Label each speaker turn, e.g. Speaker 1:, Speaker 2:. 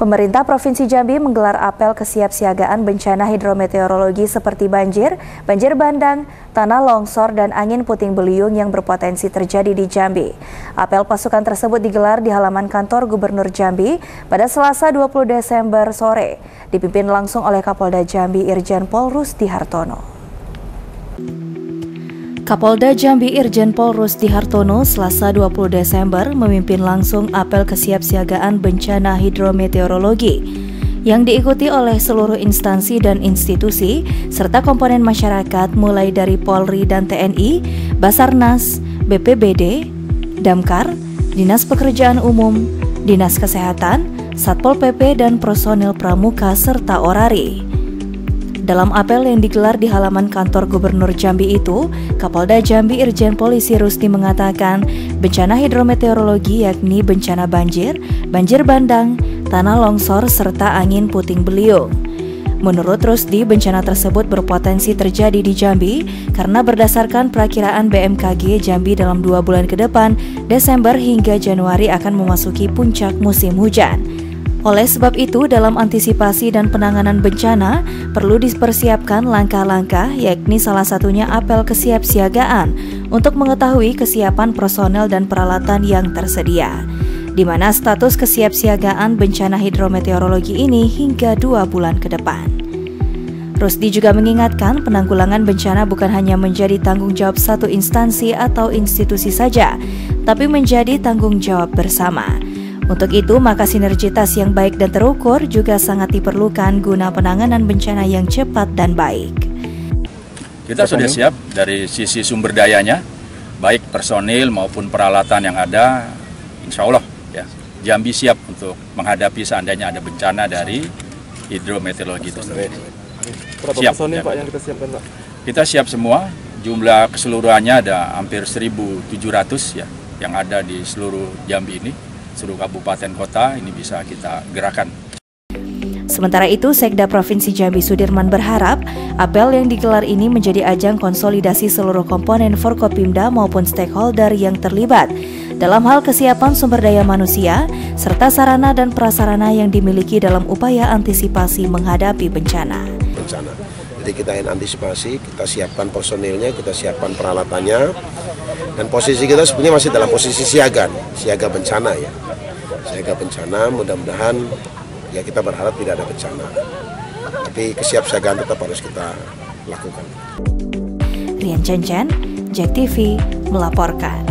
Speaker 1: Pemerintah Provinsi Jambi menggelar apel kesiapsiagaan bencana hidrometeorologi seperti banjir, banjir bandang, tanah longsor, dan angin puting beliung yang berpotensi terjadi di Jambi. Apel pasukan tersebut digelar di halaman kantor Gubernur Jambi pada Selasa 20 Desember sore, dipimpin langsung oleh Kapolda Jambi Irjen Pol Rusdi Hartono. Kapolda Jambi Irjen Pol Rusdi Hartono selasa 20 Desember memimpin langsung apel kesiapsiagaan bencana hidrometeorologi yang diikuti oleh seluruh instansi dan institusi serta komponen masyarakat mulai dari Polri dan TNI, Basarnas, BPBD, Damkar, Dinas Pekerjaan Umum, Dinas Kesehatan, Satpol PP dan personil pramuka serta orari. Dalam apel yang digelar di halaman kantor Gubernur Jambi itu, Kapolda Jambi Irjen Polisi Rusti mengatakan bencana hidrometeorologi yakni bencana banjir, banjir bandang, tanah longsor, serta angin puting beliung. Menurut Rusdi, bencana tersebut berpotensi terjadi di Jambi karena berdasarkan perakiraan BMKG Jambi dalam dua bulan ke depan, Desember hingga Januari akan memasuki puncak musim hujan. Oleh sebab itu, dalam antisipasi dan penanganan bencana, perlu dipersiapkan langkah-langkah, yakni salah satunya apel kesiapsiagaan untuk mengetahui kesiapan personel dan peralatan yang tersedia, di mana status kesiapsiagaan bencana hidrometeorologi ini hingga dua bulan ke depan. Rusdi juga mengingatkan penanggulangan bencana bukan hanya menjadi tanggung jawab satu instansi atau institusi saja, tapi menjadi tanggung jawab bersama. Untuk itu, maka sinergitas yang baik dan terukur juga sangat diperlukan guna penanganan bencana yang cepat dan baik.
Speaker 2: Kita sudah siap dari sisi sumber dayanya, baik personil maupun peralatan yang ada, insya Allah ya, Jambi siap untuk menghadapi seandainya ada bencana dari hidrometeorologi itu sendiri.
Speaker 3: Berapa siap, personil ya. Pak yang kita siapkan Pak?
Speaker 2: Kita siap semua, jumlah keseluruhannya ada hampir 1.700 ya, yang ada di seluruh Jambi ini seluruh kabupaten kota ini bisa kita gerakan.
Speaker 1: Sementara itu, Sekda Provinsi Jambi Sudirman berharap apel yang digelar ini menjadi ajang konsolidasi seluruh komponen Forkopimda maupun stakeholder yang terlibat dalam hal kesiapan sumber daya manusia serta sarana dan prasarana yang dimiliki dalam upaya antisipasi menghadapi bencana.
Speaker 4: Bencana. Jadi kita ingin antisipasi, kita siapkan personilnya, kita siapkan peralatannya, dan posisi kita sebenarnya masih dalam posisi siaga, siaga bencana ya. Siaga bencana, mudah-mudahan ya kita berharap tidak ada bencana. Tapi kesiapsiagaan tetap harus kita lakukan.
Speaker 1: Rian Chen, Jack TV melaporkan.